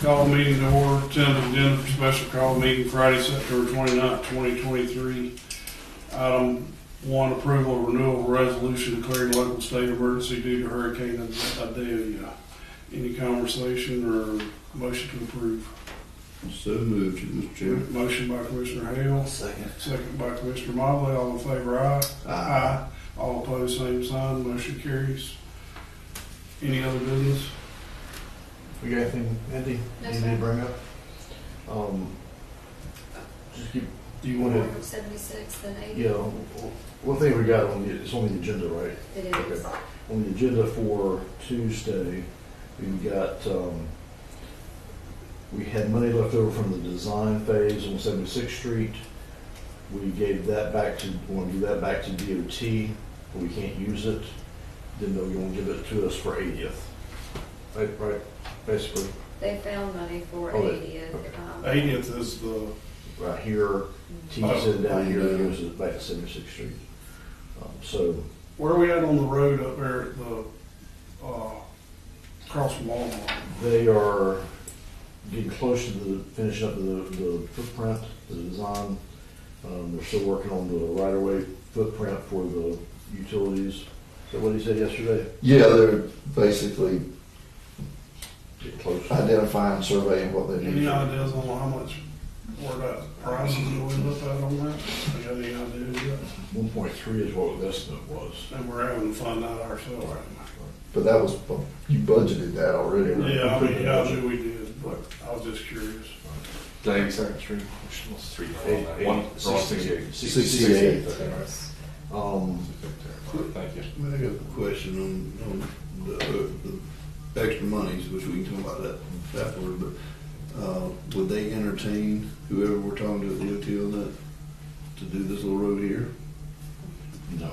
Call meeting to order, tentative agenda for special call meeting Friday, September 29th, twenty-twenty-three. Item one, approval of renewal of resolution declaring local state emergency due to Hurricane Idalia. Any conversation or motion to approve? So moved, Mr. Chairman. Motion by Commissioner Hale, Second. second by Commissioner Mobley, all in favor, aye. Aye. All opposed, same sign, motion carries. Any other business? We got anything, Andy, No, you need sir. to bring up? Um, just keep, do you want to, Seventy-six, then eighty. you know, one thing we got on the, it's on the agenda, right? It is. Okay. On the agenda for Tuesday, we've got, um, we had money left over from the design phase on Seventy-Sixth Street. We gave that back to, want to give that back to DOT, but we can't use it. You want to give it to us for eightieth. Right, right, basically, They found money for Oh, they- eightieth. okay. um, Eightieth is the, right here, T's it down here, it goes back to Seventy-Sixth Street. Um, So, where are we at on the road up there at the, uh, across from Walmart? They are getting close to the, finishing up the, the footprint, the design. Um, they're still working on the right-of-way footprint for the utilities. Is that what he said yesterday? Yeah, they're basically Get close. identifying, surveying what they Any need. ideas on how much, where that price is gonna end up at on that? You got any ideas yet? One point three is what the estimate was. And we're having to find out ourselves. But that was, you budgeted that already. right? Yeah, I mean, yeah, I knew we did, but I was just curious. Ninety second street, which was three, Eight- four, eight- one, or sixty-eight. Sixty-eight. Okay. Um, Thank you. I got a question on, on the, the extra monies, which we can talk about that afterward, but, uh, would they entertain whoever we're talking to at DOT on that to do this little road here? no.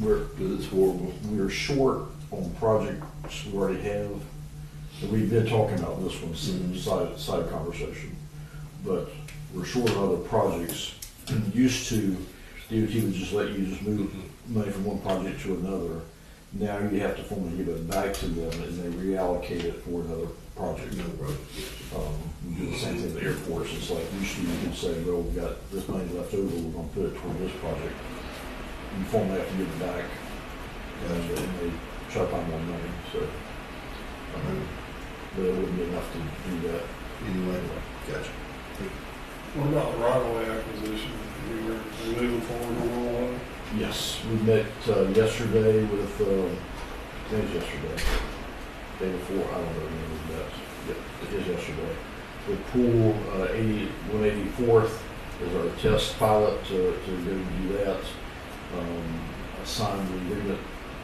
We're, Cause it's horrible. we're short on projects we already have. And we've been talking about this one, Mhm. side, side conversation. But we're short on other projects. Used to, DOT would just let you just move money from one project to another. Now you have to formally give it back to them and they reallocate it for another project. Another road. Um, we do the same thing with the Air Force. It's like usually you can say, well, we've got this money left over, we're gonna put it toward this project. You formally have to give it back and then they chop to find more money, so. um, But it wouldn't be enough to do that. Anyway, gotcha. What about the right of way acquisition? We were we moving forward on all that? Yes, we met uh, yesterday with, uh, I think it was yesterday, day before, I don't know when we met. Yep, it is yesterday. The pool, uh, eighty, one eighty-fourth is our test pilot to, to go do that. Um, Signed the agreement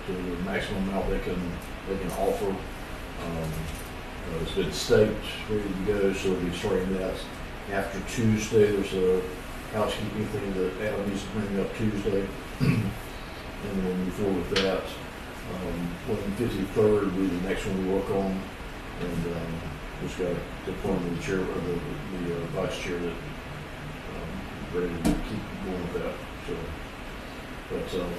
to the maximum amount they can, they can offer. Um, uh, It's been staked, ready to go, so we'll be starting that after Tuesday. There's a housekeeping thing that Adam needs to bring up Tuesday. And then we'll move forward with that. Um, one fifty-third will be the next one we work on. And, um, just got to form the chair, or the, the uh, vice chair that, um, ready to keep going with that, so. But, um,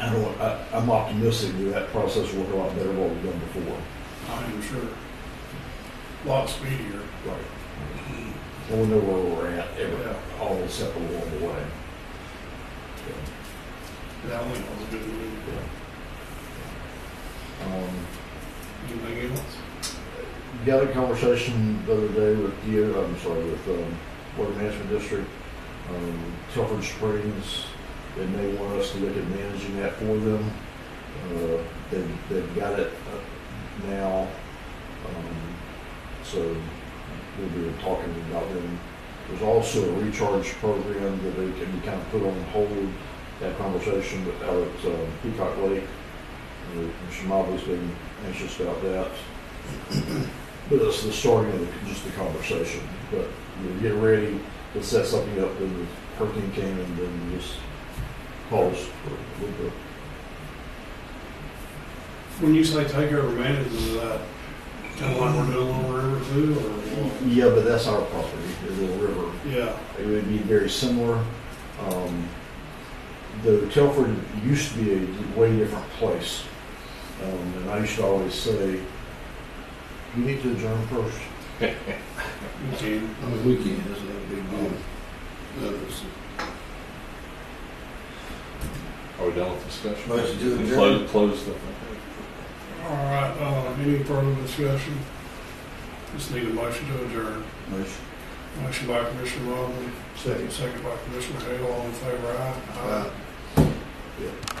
I don't, I, I'm optimistic that that process will work a lot better than what we've done before. I am sure. Lot speedier. Right. We know where we're at, every, Yeah. all the separate along the way. I think was a good. Um, Anything else? got a conversation the other day with you, I'm sorry, with, um, Water Management District, um, Telford Springs, they may want us to look at managing that for them. Uh, they've, they've got it uh, now, so we'll be talking about them. There's also a recharge program that they can be kind of put on hold, that conversation with, out at, uh, Peacock Lake. Mr. Mobley's been anxious about that. But it's the starting of the, just the conversation, but you get ready to set something up, then the hurricane came and then just pause for a little bit. When you say take over management, is that kind of like we're doing Little River too, or what? Yeah, but that's our property, the Little River. Yeah, It would be very similar. Um, the Telford used to be a way different place. Um, and And I used to always say, you need to adjourn first. Okay. I mean, we can, it's not a big deal. That was- Are we done with the discussion? Motion to adjourn. Close, close the. All right, uh, any further discussion? Just need a motion to adjourn. Motion. Motion by Commissioner Mobley, Second. second by Commissioner Hale, all in favor, aye? Uh, Yeah.